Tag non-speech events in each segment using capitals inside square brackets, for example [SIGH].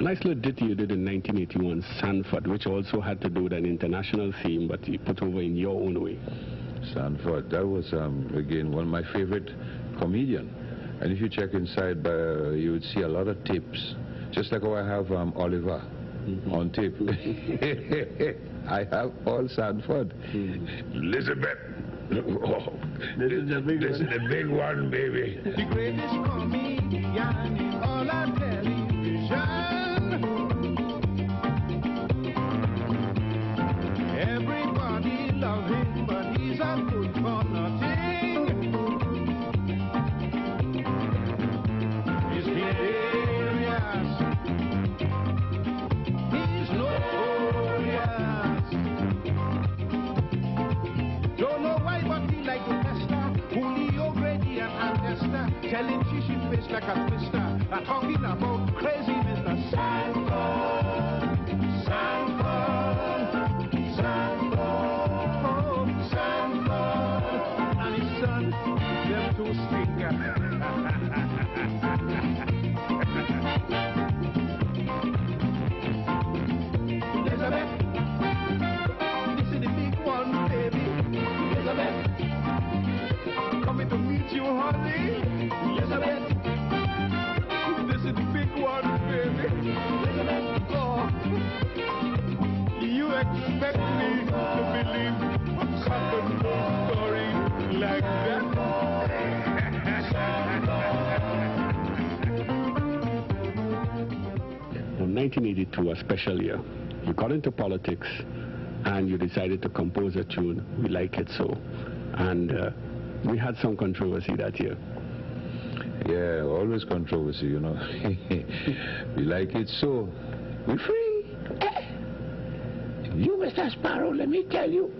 A nice little ditty you did in 1981, Sanford, which also had to do with an international theme, but you put over in your own way. Sanford, that was, um, again, one of my favorite comedian. And if you check inside, uh, you would see a lot of tapes. Just like how I have um, Oliver mm -hmm. on tape. [LAUGHS] I have all Sanford. Mm. Elizabeth. Oh, this, this, is the big this one. is the big one, baby. The greatest comedian she In 1982, a special year, you got into politics and you decided to compose a tune, We Like It So. And uh, we had some controversy that year. Yeah, always controversy, you know. [LAUGHS] we like it so. We free. You, Mr. Sparrow, let me tell you,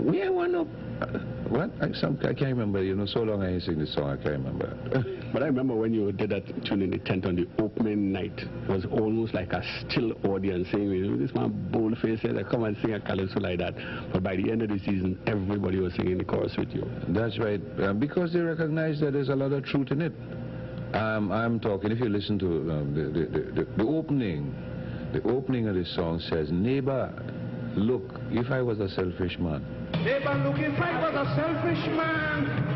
we are one of... Uh, what? I, some, I can't remember. You know, so long I ain't sing this song, I can't remember. [LAUGHS] but I remember when you did that tune in the tent on the opening night. It was almost like a still audience saying, this man bold face said, come and sing a calypso like that. But by the end of the season, everybody was singing the chorus with you. That's right. Uh, because they recognize that there's a lot of truth in it. Um, I'm talking, if you listen to um, the, the, the, the opening, the opening of the song says, neighbor, look, if I was a selfish man. Neighbor, look, if I was a selfish man,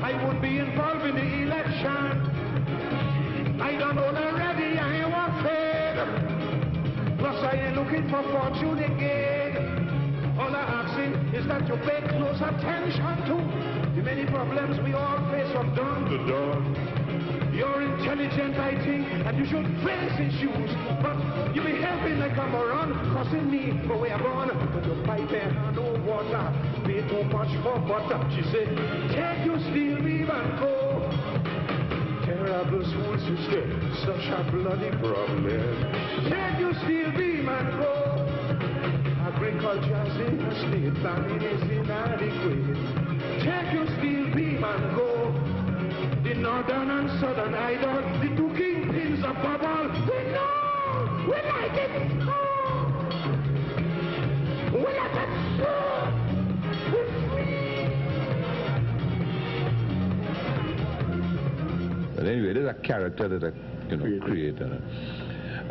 I would be involved in the election. I don't know already, I afraid. Plus, I ain't looking for fortune again. All I'm asking is that you pay close attention to the many problems we all face from dawn to dawn. Intelligent, I think, and you should face shoes. But you be helping like a moron, causing me for where I'm born. But your pipe and no water, pay too much for butter. She said, take your steel beam and go. Terrible school system, such a bloody problem. Take your steel beam and go. Agriculture's in a state, planning is inadequate. Take your steel beam and go the northern and southern idol, the There's a character that I, you know, created and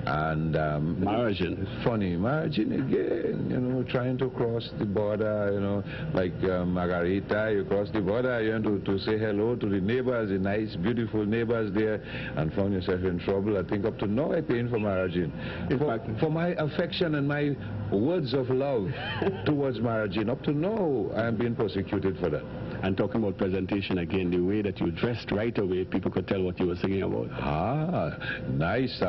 um, Margin. Funny, Margin again, you know, trying to cross the border, you know, like uh, Margarita, you cross the border, you want to, to say hello to the neighbors, the nice, beautiful neighbors there, and found yourself in trouble. I think up to now I paying for Margin. For, for my affection and my words of love [LAUGHS] towards Margin, up to now I am being prosecuted for that. And talking about presentation again, the way that you dressed right away, people could tell what you were singing about. Ah, nice. Uh,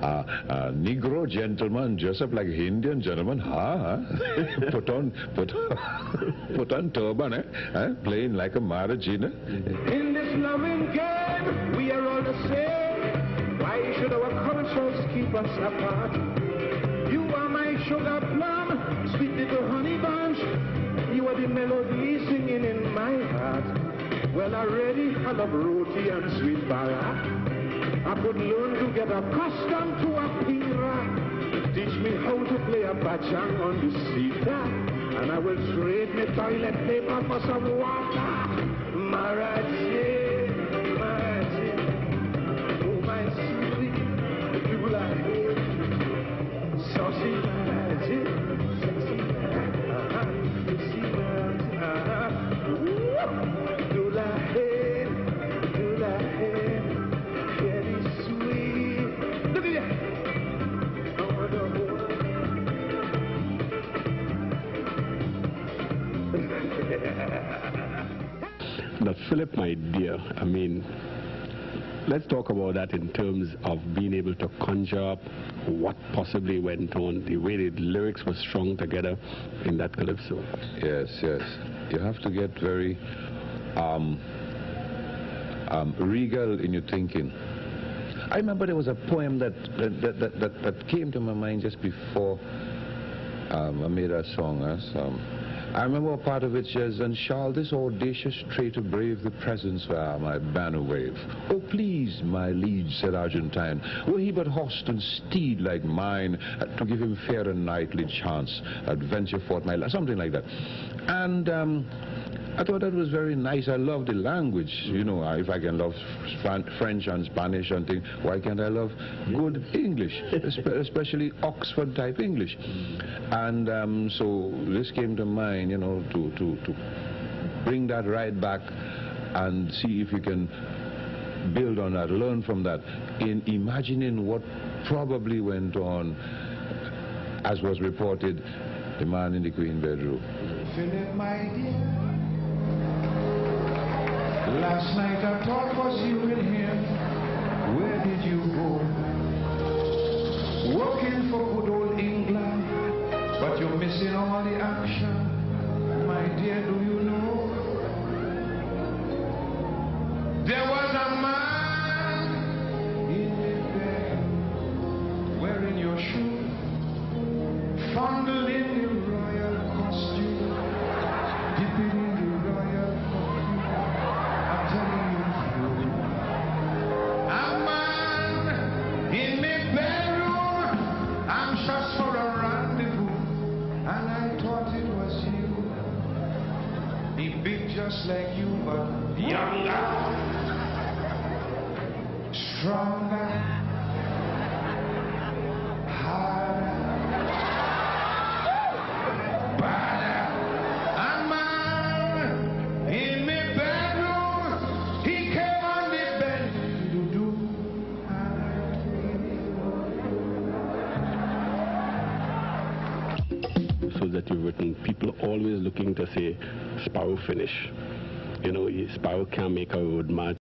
uh, uh, Negro gentleman, dress up like Indian gentleman. Ah, [LAUGHS] put on, put, [LAUGHS] put on turban, eh? eh? Playing like a Maragina. In this loving game, we are all the same. Why should our cultures keep us apart? You are my sugar plum, sweet little honey bunch. You are the melody singing in my heart. Well, already I love roti and sweet barak. Could learn to get accustomed to a pira. Teach me how to play a bhajan on the sitar. And I will trade my toilet paper for some water. Maraji, Philip, my dear, I mean, let's talk about that in terms of being able to conjure up what possibly went on, the way the lyrics were strung together in that calypso. Yes, yes. You have to get very um, um, regal in your thinking. I remember there was a poem that that, that, that, that came to my mind just before um, I made that song. Um, I remember a part of it says, And shall this audacious traitor brave the presence where my banner wave? Oh, please, my liege, said Argentine, were he but horse and steed like mine, uh, to give him fair and knightly chance, adventure forth my life, something like that. And um, I thought that was very nice. I love the language. You know, if I can love French and Spanish and things, why can't I love good English, especially Oxford type English? And um, so this came to mind, you know, to, to, to bring that right back and see if you can build on that, learn from that, in imagining what probably went on, as was reported, the man in the Queen bedroom. My dear. Last night I thought was you in here. Where did you go? Working for good old England, but you're missing all the action. Just like you, but younger, [LAUGHS] stronger, people always looking to say Sparrow finish. You know, Sparrow can't make a road match.